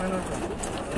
menos um.